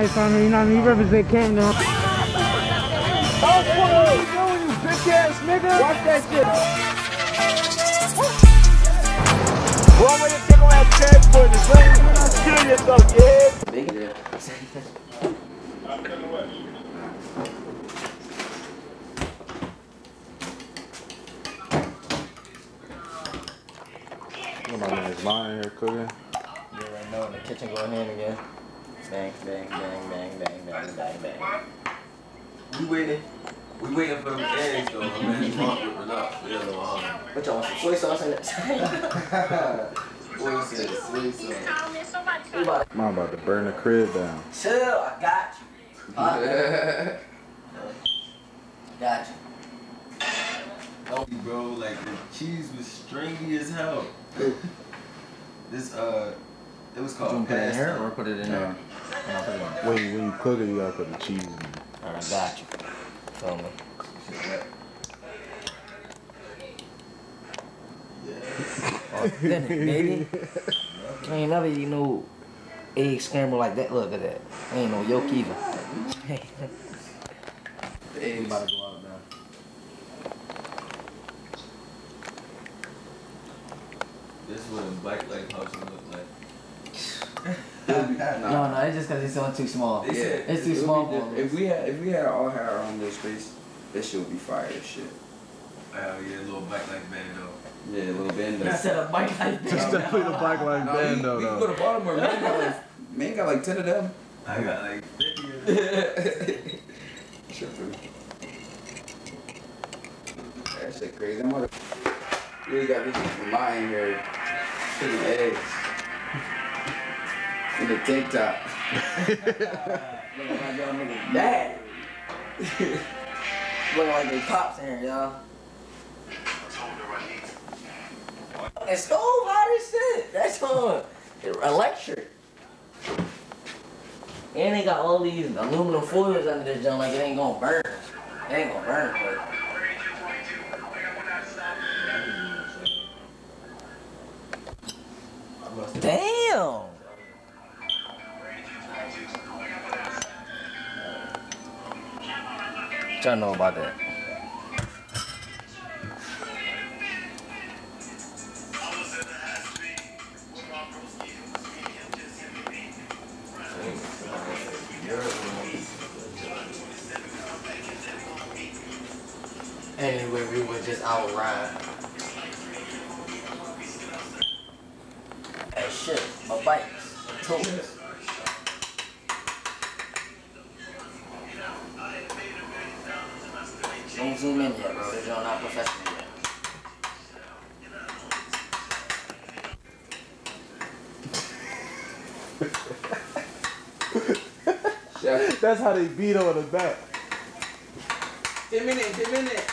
nice on me. You know what I mean? You represent Camden. Oh, what are you doing, you bitch ass nigga? Watch that shit. One way to take away that dead footage, right? You're not stealing yourself, yeah? Big deal. My man's lying here cooking. You already know in the kitchen going in again. Bang, bang, bang, bang, bang, bang, bang, bang. We waiting. We waiting for them eggs though. Man, Mark whipping up. We don't know how. What y'all want some soy sauce in it? What is this? What is this? We about I'm about to burn the crib down. chill. I got you. Huh? got you. Bro, like the cheese was stringy as hell. this uh, it was called pasta. or put it in Yeah. or put it in. When, when you cook it, you gotta put the cheese in it. Alright, got you. Feel me? Oh, thin it, baby. You ain't never eat no egg scramble like that. Look at that. Ain't no yolk either. The eggs about to go out now. This is what a black light house would look like. No, no, it's just because it's on too small. They said It's too It small for me. If we had if we had all had our own little space, this shit would be fire as shit. Oh yeah, a little bike like band though. Yeah, a little band. I said a bite like It's that. definitely the black light No, band we, though. we can though. go to Baltimore. Man got like man got like ten of them. I got like 50 of them. Tripping. That shit crazy. I'm gonna really got me from mine here. Cooking eggs. In the tank top. Looking like y'all niggas bad. Looking like they pops in here, y'all. And stove hot as shit. That's on electric. And they got all these aluminum foils under this joint like it ain't gonna burn. It ain't gonna burn, but damn. Know about that? Anyway, we were just out riding. Hey, shit, my bikes, toes. Zoom in yet, bro. This joint not professional yet. That's how they beat on the back. Ten minutes, ten minutes.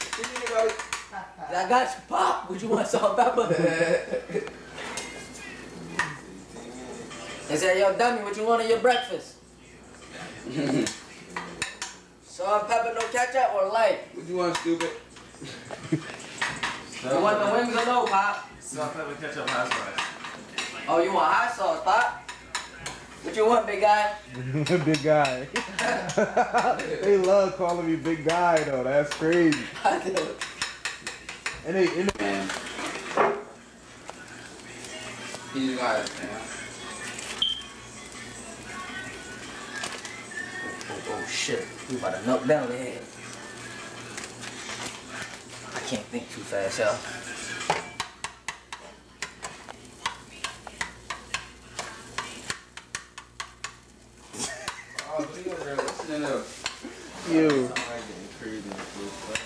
Ten minutes, bro. I got you, Pop. Would you want salt pepper? Is that your dummy? What you want in your breakfast? salt and pepper, no ketchup, or light? What you want, stupid? You want the wings or no, Pop? Salt, pepper, ketchup, hot sauce. Oh, you want hot sauce, Pop? What you want, big guy? big guy. they love calling me big guy though. That's crazy. I do. And they, and they Man. He just got it, man. Shit, we about to knock down the head. I can't think too fast, y'all. Oh, what you over there listening to? you. I'm like getting crazy in the food.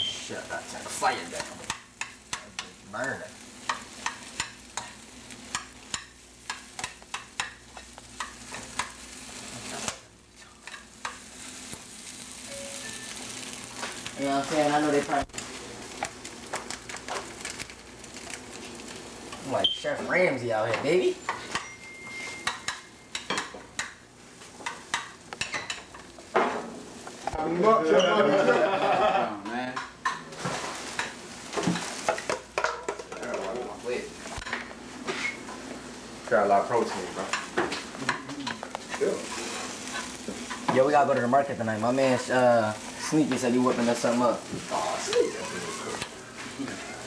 Shut up, turn the fire down. Burn it. You know what I'm know they probably. I'm like Chef Ramsay out here, baby. Oh, man. There, watch my plate. Got a lot of protein, bro. Yo, we gotta go to the market tonight. My man, uh, Sneaky said he whipping us something up.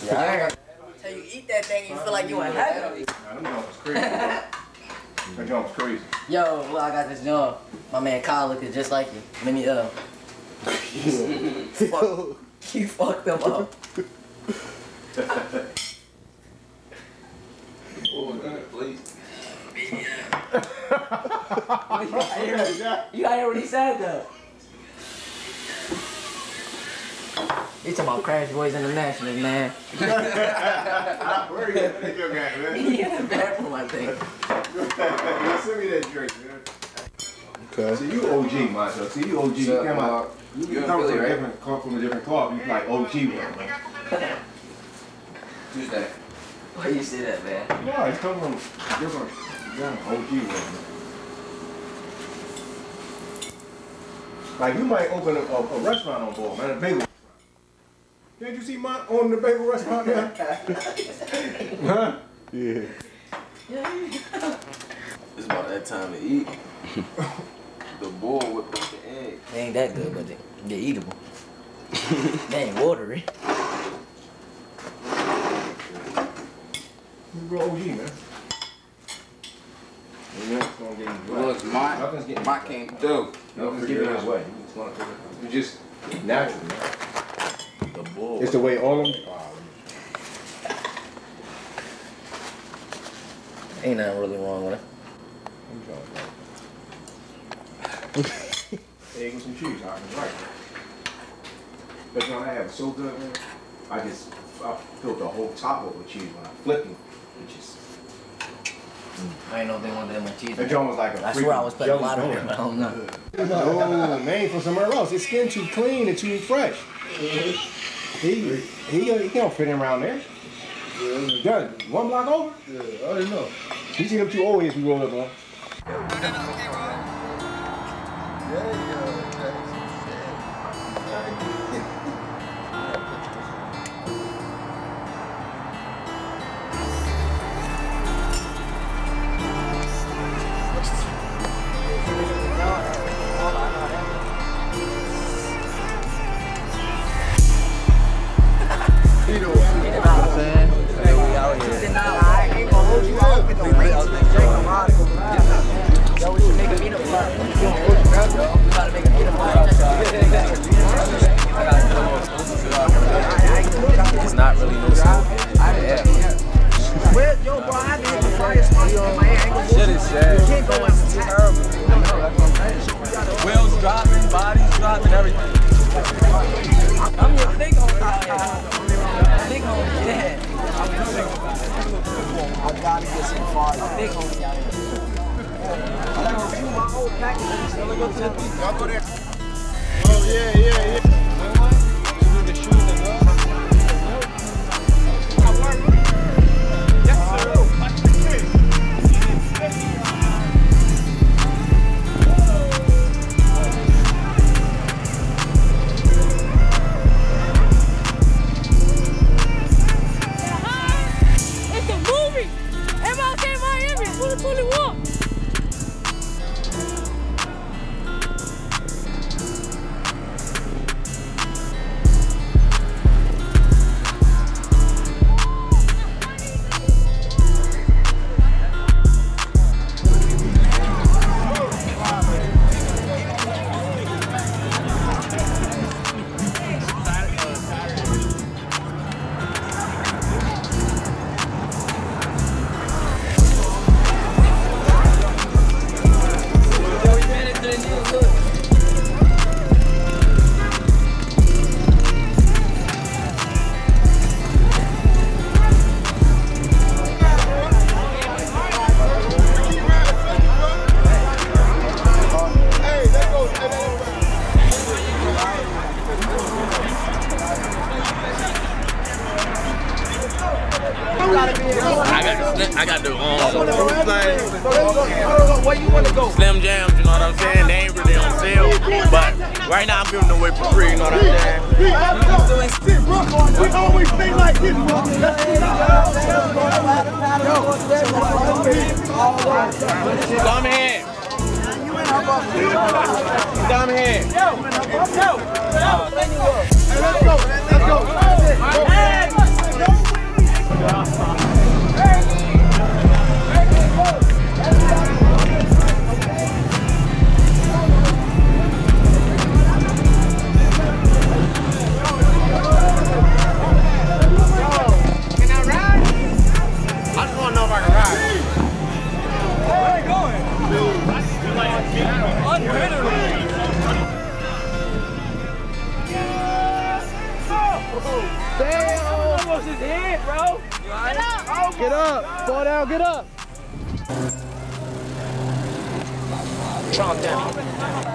Yeah, I heard. Tell you eat that thing, you feel like you in heaven. Nah, them jumps was crazy. that jump was crazy. Yo, well, I got this joint. My man Kyle looking just like you. Let me uh. fuck, you fucked him up. Oh, God, please. you gotta hear- you gotta hear what he said though. You talking about Crash Boys International, man. Where you at? Take your man. he in the bathroom, I think. Send me that drink, man. Okay. See, you OG, myself. See, you OG. You So, come uh, out. You, you in come Philly, from a right? different, come from a different club. You like OG one, man. Who's that? Why you say that, man? No, you come from different, different OG one, man. Like you might open a, a, a restaurant on board, man, a bagel. Didn't you see my on the bagel restaurant there? huh? Yeah. It's about that time to eat. the bull whipped up the egg. They ain't that good, but they, they're eatable. they ain't watery. You real OG, man. Yeah, it's gonna get in your way. Look, my, Nothing's getting my in came through. your way. Nothing's getting in his way. You just want to, you just natural, man. The bull. It's the way all of them. Ah, Ain't nothing really wrong with it. Egg with some cheese, I was right. But you know, I have it so good, man. I just I filled the whole top up with cheese when I flipped them. Which is I ain't know if they wanted that much cheese. that joint was like a I swear I was putting a freaking lot of it, but I don't know. No, man, from somewhere else. His skin too clean and too fresh. Mm-hmm. He he uh, he don't fit in around there. Done. One block over. Yeah, I already know. You see them two old heads we rolled up on. Not really no smoke. Yeah. Where yo' body? Tryin' to spot yo' angles. Shit is sad. Can't go in. Terrible. Wheels dropping, bodies dropping, everything. I'm your big homie out here. Big homie, yeah. I gotta get some fire. Big homie out here. Oh, yeah, yeah, yeah. Come here. Let's go, let's go. I Get up. Fall down, get up. Trump down.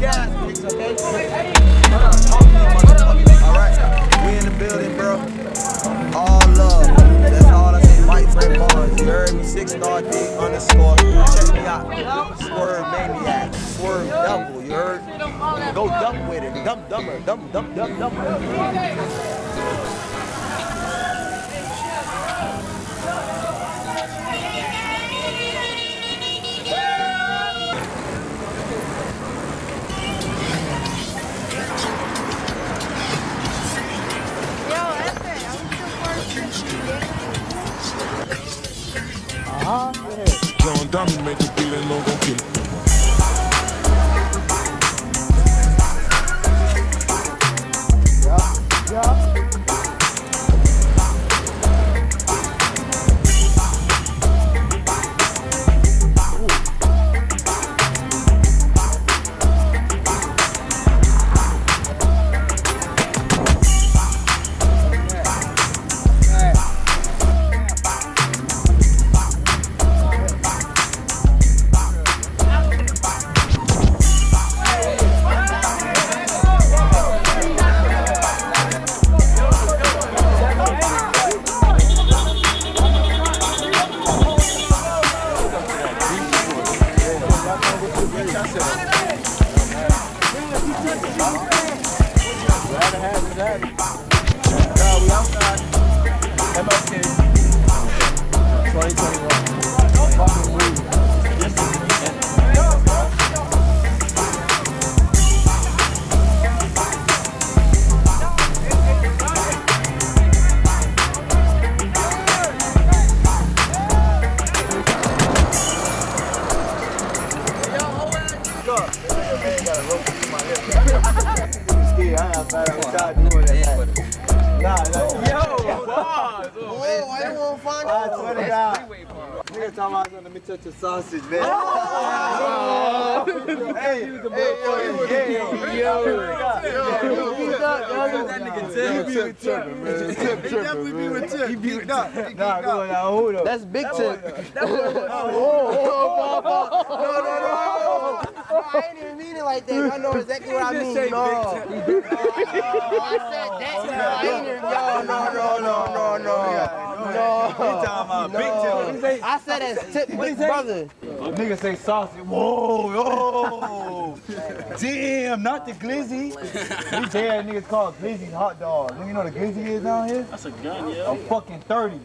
Gas. All love. That's all I say. Bars. You heard me? Six star underscore. Check me out. Maniac. Double. You heard? Go dumb with it. Dumb dumber. Dumb dumb dumb dumber. Dummy make let me touch your sausage, man. hey, hey, yo, hey, yo, That nigga Tip. He be with Tip, man. Tip tripping, man. He be with Nah, go on, now, hold up. That's big tip. I ain't even mean it like that. I know exactly what I mean. No. I said that. I ain't even. No, no, no, no, no, no. No. No. I said as tip big brother. Nigga say sausage. Whoa, yo. Damn, not the glizzy. These dead niggas call glizzy hot dog. Nigga, you know what the glizzy is down here? That's a gun, yeah. I'm fucking 30.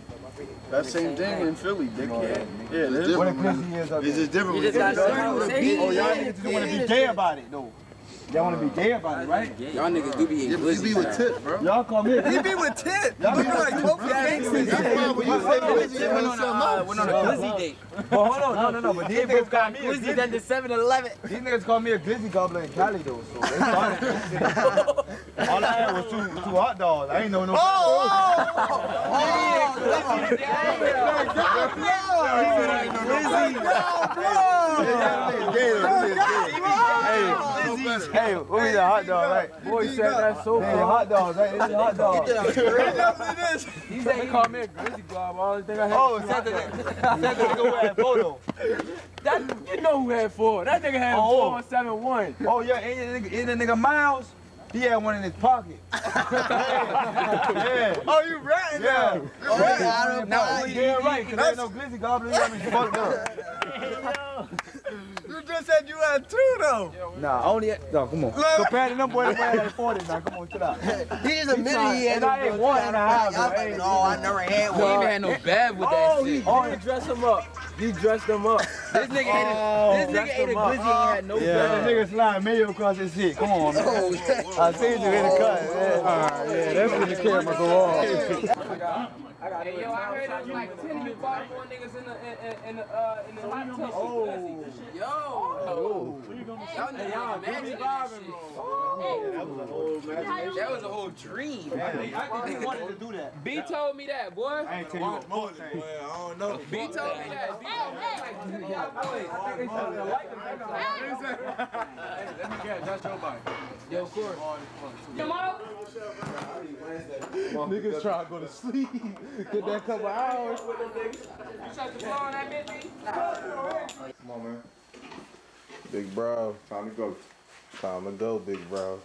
That same thing in Philly, dickhead. Yeah, it's What a different. glizzy is up It's there. just different. You just got started with a beat. Oh, y'all niggas just want to be gay about it, though. Y'all want to be gay about it, right? Y'all niggas do be Yeah, eating but you be with man. tip, bro. Y'all call me. He be with tip. Y'all be like both gangsters. That's why when you say glizzy, you Went on a, something uh, else. went on a glizzy date. But hold on, no, no, no. But these niggas call me a Glizzy glizzy. the 7-Eleven. These niggas call me a glizzy gobbler in Cali, though. So they. All I had was two, two hot dogs. I ain't know no. Hey, what was that hot dog, right? Boy said that so far. hot dogs, right? This is hot dogs. He said he called me a glizzy glob. All the thing I had. Oh, said that said that nigga who had photo. That, you know who had four. That nigga had Oh. four and seven one. Oh yeah, ain't that nigga, ain't that nigga Miles? He had one in his pocket. yeah. Oh, you ratting Yeah. Oh, yeah. Now, yeah, right, because ain't no glizzy gobbler, you got me fucked up. You just said you had two though. Nah, only no, come on. Compared to them boys, them boys had 40 now. Come on, chill out. He just admitted he had And I ain't one and a half, I was bro. like, no, oh, I never had He one. even had no bad with that Oh, he, shit. oh, he dressed him up. He dressed him up. This nigga ate a, Oh, this nigga ate a glizzy and had no Yeah, bad. that nigga slide mayo across his shit. Come on, man. Oh, I seen you in the cut. Yeah, Alright, yeah that's when the camera go off. Hey, yo, I heard there was like 10 of you Baltimore niggas in the, in, in the, uh, in the hot tub. Oh. Yo. Y'all niggas imagining that shit. That was a whole dream. Man. I wanted to do that. B told me that, boy. I ain't tell you what more thing. I don't know. B told me that. B told me like 10 y'all boys. I think they said they like them. Let me get that's your bike. Yo, of course. Niggas trying to go to sleep. Get that couple hours. You shut the floor on that bitch, Come on, man. Big bro. Time to go. Time to go, big bro.